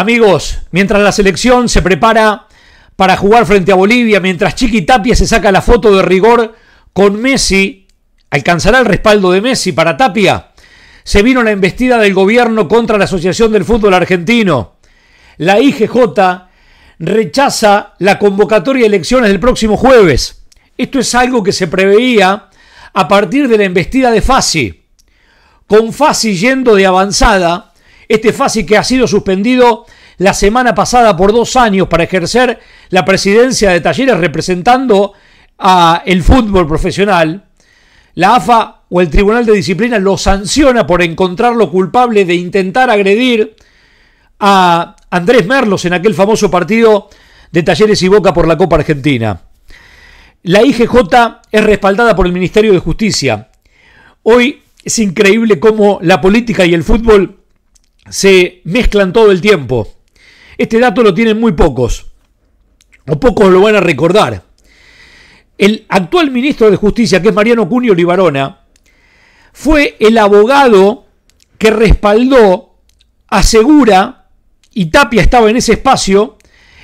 Amigos, mientras la selección se prepara para jugar frente a Bolivia, mientras Chiqui Tapia se saca la foto de rigor con Messi, ¿alcanzará el respaldo de Messi para Tapia? Se vino la embestida del gobierno contra la Asociación del Fútbol Argentino. La IGJ rechaza la convocatoria de elecciones del próximo jueves. Esto es algo que se preveía a partir de la embestida de Fasi. Con Fasi yendo de avanzada, este Fasi que ha sido suspendido la semana pasada por dos años para ejercer la presidencia de Talleres representando a el fútbol profesional, la AFA o el Tribunal de Disciplina lo sanciona por encontrarlo culpable de intentar agredir a Andrés Merlos en aquel famoso partido de Talleres y Boca por la Copa Argentina. La IGJ es respaldada por el Ministerio de Justicia. Hoy es increíble cómo la política y el fútbol se mezclan todo el tiempo. Este dato lo tienen muy pocos, o pocos lo van a recordar. El actual ministro de Justicia, que es Mariano Cunio Libarona, fue el abogado que respaldó, asegura, y Tapia estaba en ese espacio,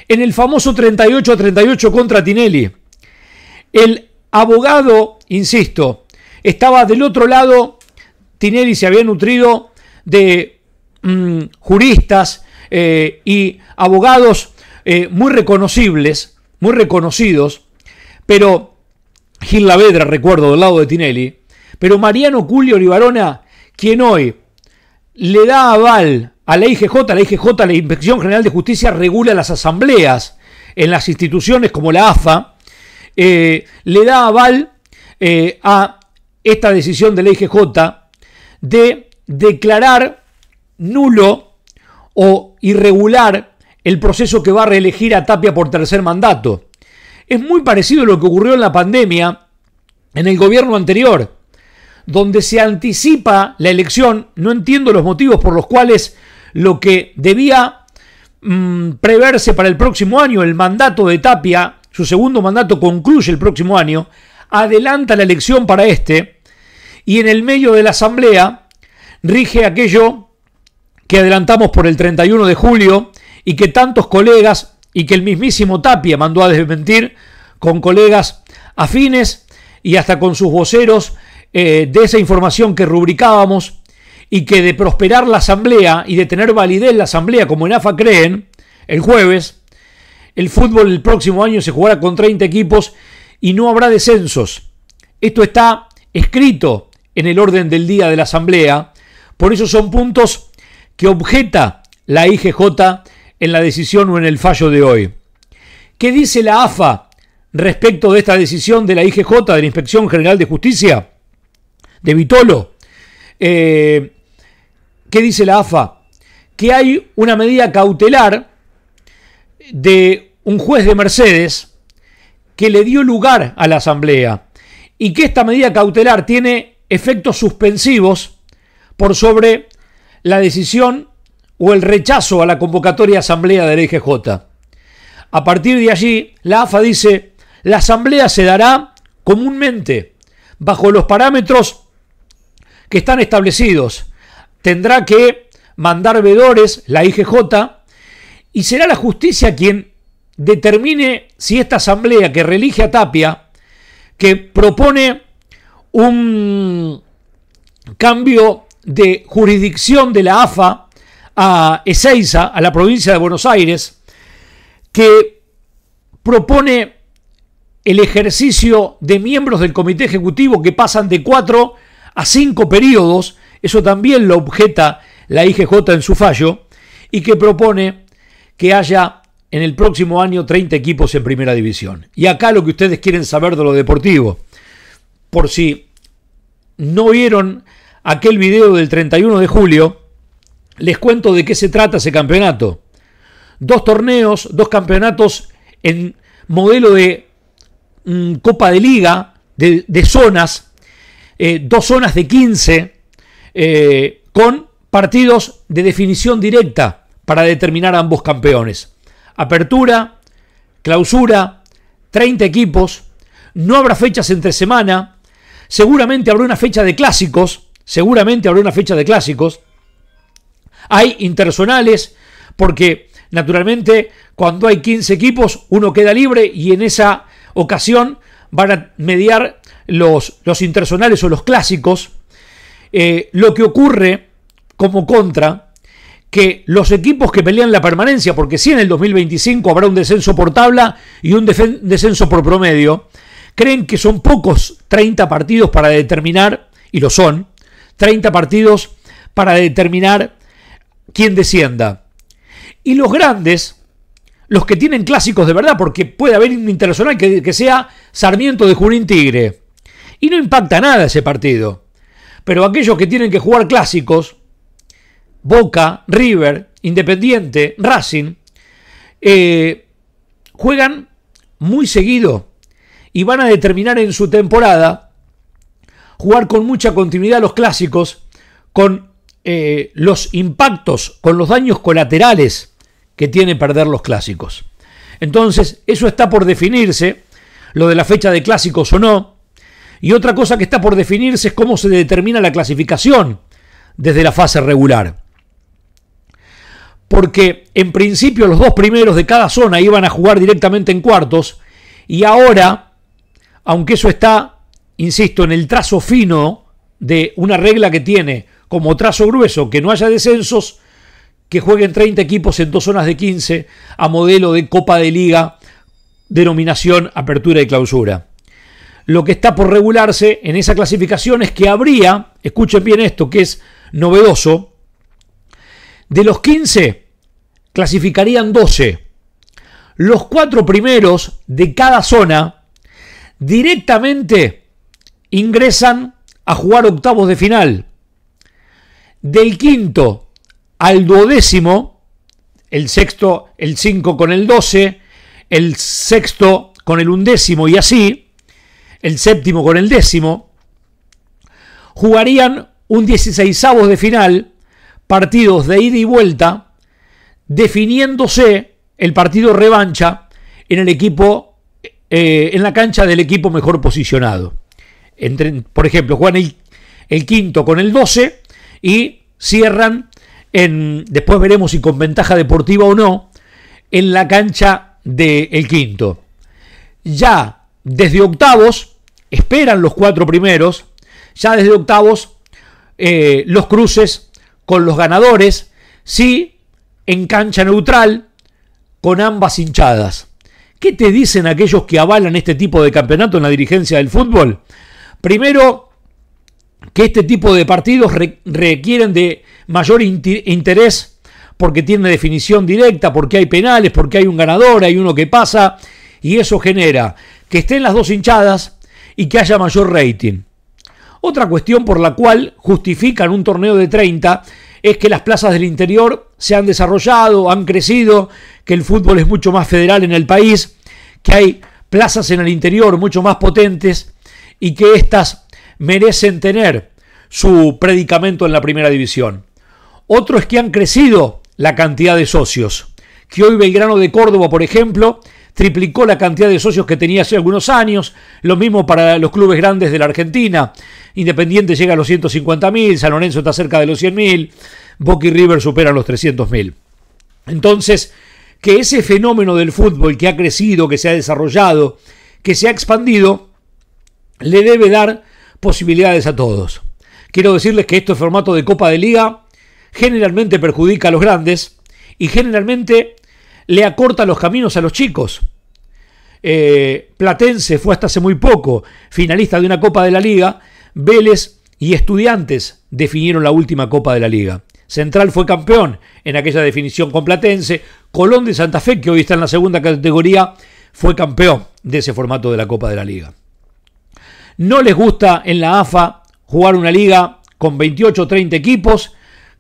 en el famoso 38 a 38 contra Tinelli. El abogado, insisto, estaba del otro lado, Tinelli se había nutrido de mm, juristas eh, y abogados eh, muy reconocibles, muy reconocidos, pero Gil Lavedra, recuerdo, del lado de Tinelli, pero Mariano Julio Rivarona, quien hoy le da aval a la IGJ, la IGJ, la Inspección General de Justicia, regula las asambleas en las instituciones como la AFA, eh, le da aval a esta decisión de la IGJ de declarar nulo o irregular el proceso que va a reelegir a Tapia por tercer mandato. Es muy parecido a lo que ocurrió en la pandemia en el gobierno anterior, donde se anticipa la elección. No entiendo los motivos por los cuales lo que debía mm, preverse para el próximo año, el mandato de Tapia, su segundo mandato concluye el próximo año, adelanta la elección para este y en el medio de la asamblea rige aquello que adelantamos por el 31 de julio y que tantos colegas y que el mismísimo Tapia mandó a desmentir con colegas afines y hasta con sus voceros eh, de esa información que rubricábamos y que de prosperar la asamblea y de tener validez la asamblea como en AFA creen, el jueves, el fútbol el próximo año se jugará con 30 equipos y no habrá descensos. Esto está escrito en el orden del día de la asamblea, por eso son puntos que objeta la IGJ en la decisión o en el fallo de hoy. ¿Qué dice la AFA respecto de esta decisión de la IGJ, de la Inspección General de Justicia, de Vitolo? Eh, ¿Qué dice la AFA? Que hay una medida cautelar de un juez de Mercedes que le dio lugar a la Asamblea y que esta medida cautelar tiene efectos suspensivos por sobre la decisión o el rechazo a la convocatoria asamblea de la IGJ. A partir de allí, la AFA dice, la asamblea se dará comúnmente bajo los parámetros que están establecidos. Tendrá que mandar vedores la IGJ y será la justicia quien determine si esta asamblea que relige a Tapia, que propone un cambio de jurisdicción de la AFA, a Ezeiza, a la provincia de Buenos Aires, que propone el ejercicio de miembros del comité ejecutivo que pasan de cuatro a cinco periodos, eso también lo objeta la IGJ en su fallo, y que propone que haya en el próximo año 30 equipos en primera división. Y acá lo que ustedes quieren saber de lo deportivo, por si no vieron aquel video del 31 de julio, les cuento de qué se trata ese campeonato. Dos torneos, dos campeonatos en modelo de mm, Copa de Liga, de, zonas, eh, dos zonas de 15, eh, con partidos de definición directa para determinar a ambos campeones. Apertura, clausura, 30 equipos, no habrá fechas entre semana, seguramente habrá una fecha de clásicos, seguramente habrá una fecha de clásicos, hay interzonales porque naturalmente cuando hay 15 equipos uno queda libre y en esa ocasión van a mediar los, los intersonales o los clásicos. Eh, lo que ocurre como contra, que los equipos que pelean la permanencia, porque si en el 2025 habrá un descenso por tabla y un descenso por promedio, creen que son pocos 30 partidos para determinar, y lo son, 30 partidos para determinar quién descienda. Y los grandes, los que tienen clásicos de verdad, porque puede haber un internacional que, sea Sarmiento de Junín Tigre, y no impacta nada ese partido. Pero aquellos que tienen que jugar clásicos, Boca, River, Independiente, Racing, eh, juegan muy seguido y van a determinar en su temporada jugar con mucha continuidad los clásicos, con eh, los impactos, con los daños colaterales que tiene perder los clásicos. Entonces, eso está por definirse, lo de la fecha de clásicos o no. Y otra cosa que está por definirse es cómo se determina la clasificación desde la fase regular. Porque en principio los dos primeros de cada zona iban a jugar directamente en cuartos y ahora, aunque eso está, insisto, en el trazo fino de una regla que tiene como trazo grueso que no haya descensos, que jueguen 30 equipos en dos zonas de 15 a modelo de Copa de Liga, denominación apertura y clausura. Lo que está por regularse en esa clasificación es que habría, escuchen bien esto, que es novedoso, de los 15 clasificarían 12. Los cuatro primeros de cada zona directamente ingresan a jugar octavos de final. Del quinto al duodécimo, el sexto, el 5 con el 12, el sexto con el undécimo y así, el séptimo con el décimo, jugarían un 16 de final, partidos de ida y vuelta, definiéndose el partido revancha en el equipo, eh, en la cancha del equipo mejor posicionado. Por ejemplo, juegan el, el, quinto con el 12 y cierran en, después veremos si con ventaja deportiva o no, en la cancha del quinto. Ya desde octavos esperan los cuatro primeros, ya desde octavos, eh, los cruces con los ganadores, sí, en cancha neutral, con ambas hinchadas. ¿Qué te dicen aquellos que avalan este tipo de campeonato en la dirigencia del fútbol? Primero, que este tipo de partidos requieren de mayor interés porque tiene definición directa, porque hay penales, porque hay un ganador, hay uno que pasa, y eso genera que estén las dos hinchadas y que haya mayor rating. Otra cuestión por la cual justifican un torneo de 30 es que las plazas del interior se han desarrollado, han crecido, que el fútbol es mucho más federal en el país, que hay plazas en el interior mucho más potentes y que éstas merecen tener su predicamento en la primera división. Otro es que han crecido la cantidad de socios, que hoy Belgrano de Córdoba, por ejemplo, triplicó la cantidad de socios que tenía hace algunos años, lo mismo para los clubes grandes de la Argentina, Independiente llega a los 150.000, San Lorenzo está cerca de los 100.000, Boca y River superan los 300.000. Entonces, que ese fenómeno del fútbol que ha crecido, que se ha desarrollado, que se ha expandido, le debe dar posibilidades a todos. Quiero decirles que este formato de Copa de Liga generalmente perjudica a los grandes y generalmente le acorta los caminos a los chicos. Eh, Platense fue hasta hace muy poco finalista de una Copa de la Liga. Vélez y Estudiantes definieron la última Copa de la Liga. Central fue campeón en aquella definición con Platense. Colón de Santa Fe, que hoy está en la segunda categoría, fue campeón de ese formato de la Copa de la Liga. No les gusta en la AFA jugar una liga con 28 o 30 equipos.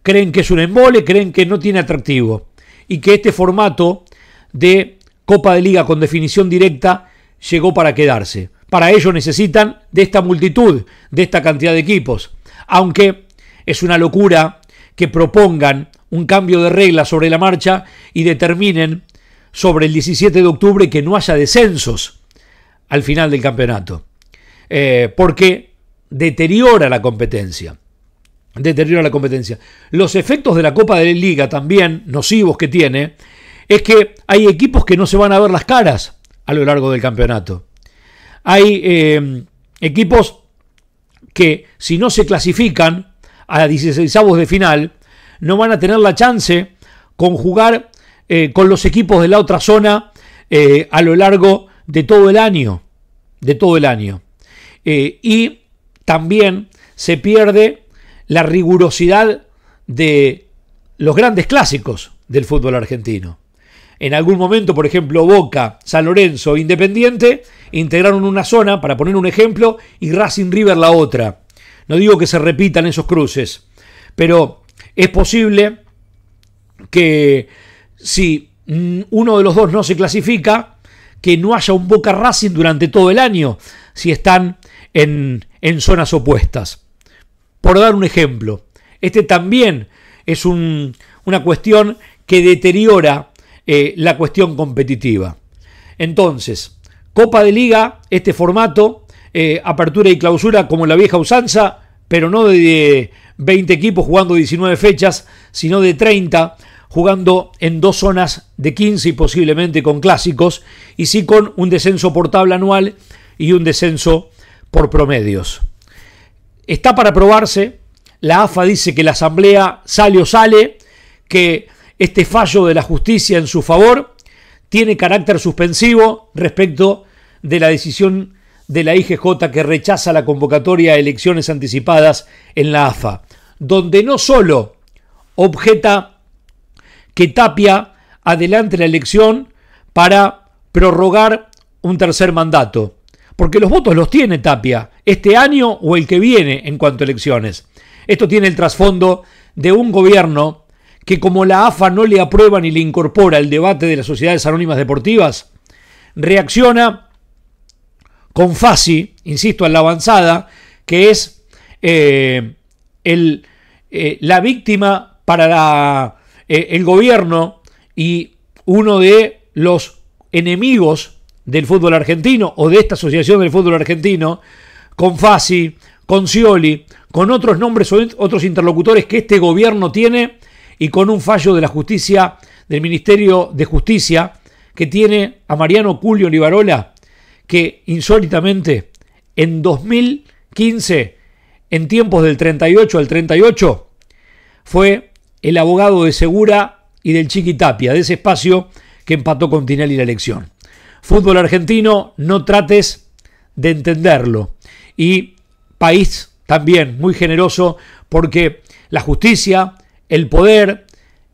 Creen que es un embole, creen que no tiene atractivo y que este formato de Copa de Liga con definición directa llegó para quedarse. Para ello necesitan de esta multitud, de esta cantidad de equipos. Aunque es una locura que propongan un cambio de reglas sobre la marcha y determinen sobre el 17 de octubre que no haya descensos al final del campeonato. Eh, porque deteriora la competencia. deteriora la competencia. Los efectos de la Copa de la Liga también, nocivos que tiene, es que hay equipos que no se van a ver las caras a lo largo del campeonato. Hay eh, equipos que si no se clasifican a 16 de final, no van a tener la chance con jugar eh, con los equipos de la otra zona a lo largo de todo el año. De todo el año. Y también se pierde la rigurosidad de los grandes clásicos del fútbol argentino. En algún momento, por ejemplo, Boca, San Lorenzo, Independiente, integraron una zona, para poner un ejemplo, y Racing River la otra. No digo que se repitan esos cruces, pero es posible que si uno de los dos no se clasifica, que no haya un Boca Racing durante todo el año, si están en, zonas opuestas. Por dar un ejemplo, este también es una cuestión que deteriora eh, la cuestión competitiva. Entonces, Copa de Liga, este formato, eh, apertura y clausura como la vieja usanza, pero no de 20 equipos jugando 19 fechas, sino de 30 jugando en dos zonas de 15 y posiblemente con clásicos, y sí con un descenso por tabla anual y un descenso por promedios. Está para aprobarse. La AFA dice que la Asamblea sale o sale, que este fallo de la justicia en su favor tiene carácter suspensivo respecto de la decisión de la IGJ que rechaza la convocatoria a elecciones anticipadas en la AFA, donde no solo objeta que Tapia adelante la elección para prorrogar un tercer mandato, porque los votos los tiene Tapia este año o el que viene en cuanto a elecciones. Esto tiene el trasfondo de un gobierno que como la AFA no le aprueba ni le incorpora el debate de las sociedades anónimas deportivas, reacciona con FASI, insisto, en la avanzada, que es eh, eh, la víctima para eh, el gobierno y uno de los enemigos del fútbol argentino o de esta asociación del fútbol argentino, con Fasi, con Scioli, con otros nombres o otros interlocutores que este gobierno tiene y con un fallo de la justicia, del Ministerio de Justicia, que tiene a Mariano Julio Olivarola, que insólitamente en 2015, en tiempos del 38 al 38, fue el abogado de Segura y del Chiquitapia, de ese espacio que empató con Tinelli la elección. Fútbol argentino, no trates de entenderlo. Y país también muy generoso porque la justicia, el poder,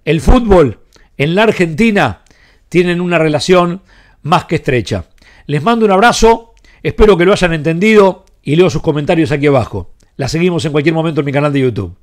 el fútbol en la Argentina tienen una relación más que estrecha. Les mando un abrazo, espero que lo hayan entendido y leo sus comentarios aquí abajo. La seguimos en cualquier momento en mi canal de YouTube.